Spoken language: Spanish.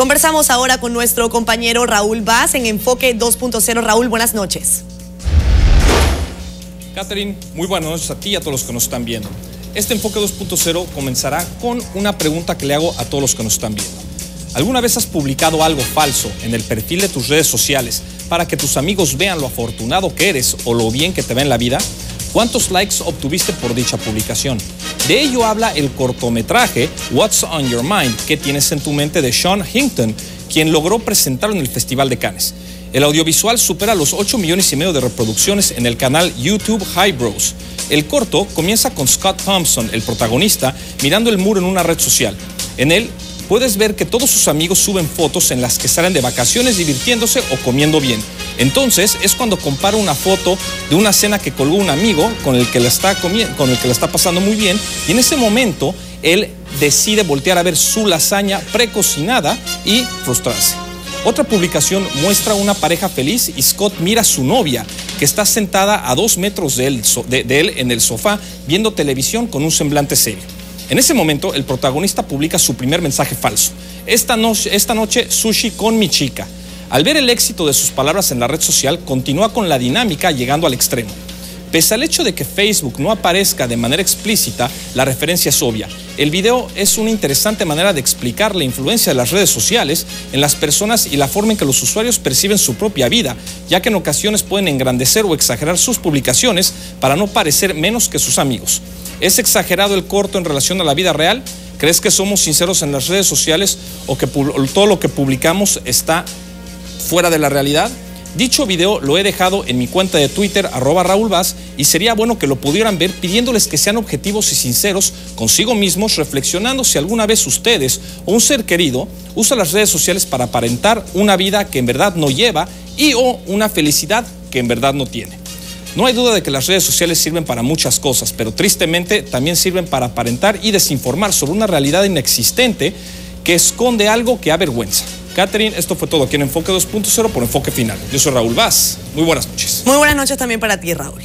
Conversamos ahora con nuestro compañero Raúl Vaz en Enfoque 2.0. Raúl, buenas noches. Catherine, muy buenas noches a ti y a todos los que nos están viendo. Este Enfoque 2.0 comenzará con una pregunta que le hago a todos los que nos están viendo. ¿Alguna vez has publicado algo falso en el perfil de tus redes sociales para que tus amigos vean lo afortunado que eres o lo bien que te va en la vida? ¿Cuántos likes obtuviste por dicha publicación? De ello habla el cortometraje What's on Your Mind, que tienes en tu mente de Sean Hinton, quien logró presentarlo en el Festival de Cannes. El audiovisual supera los 8 millones y medio de reproducciones en el canal YouTube High Bros. El corto comienza con Scott Thompson, el protagonista, mirando el muro en una red social. En él puedes ver que todos sus amigos suben fotos en las que salen de vacaciones divirtiéndose o comiendo bien. Entonces es cuando compara una foto de una cena que colgó un amigo con el que la está, con el que la está pasando muy bien y en ese momento él decide voltear a ver su lasaña precocinada y frustrarse. Otra publicación muestra una pareja feliz y Scott mira a su novia, que está sentada a dos metros de él, de él, en el sofá viendo televisión con un semblante serio. En ese momento, el protagonista publica su primer mensaje falso. Esta noche, sushi con mi chica. Al ver el éxito de sus palabras en la red social, continúa con la dinámica llegando al extremo. Pese al hecho de que Facebook no aparezca de manera explícita, la referencia es obvia. El video es una interesante manera de explicar la influencia de las redes sociales en las personas y la forma en que los usuarios perciben su propia vida, ya que en ocasiones pueden engrandecer o exagerar sus publicaciones para no parecer menos que sus amigos. ¿Es exagerado el corto en relación a la vida real? ¿Crees que somos sinceros en las redes sociales o que todo lo que publicamos está fuera de la realidad? Dicho video lo he dejado en mi cuenta de Twitter, arroba Raúl Vaz, y sería bueno que lo pudieran ver pidiéndoles que sean objetivos y sinceros consigo mismos, reflexionando si alguna vez ustedes o un ser querido usa las redes sociales para aparentar una vida que en verdad no lleva y o una felicidad que en verdad no tiene. No hay duda de que las redes sociales sirven para muchas cosas, pero tristemente también sirven para aparentar y desinformar sobre una realidad inexistente que esconde algo que avergüenza. Catherine, esto fue todo aquí en Enfoque 2.0 por Enfoque Final. Yo soy Raúl Vaz. Muy buenas noches. Muy buenas noches también para ti, Raúl.